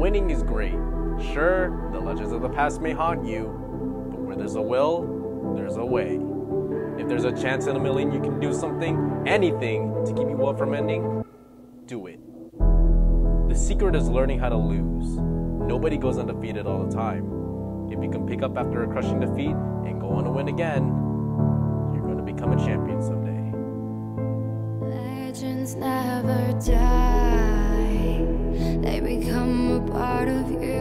winning is great. Sure, the legends of the past may haunt you, but where there's a will, there's a way. If there's a chance in a million you can do something, anything, to keep you world from ending, do it. The secret is learning how to lose. Nobody goes undefeated all the time. If you can pick up after a crushing defeat and go on to win again, you're going to become a champion someday. Legends never die. of you.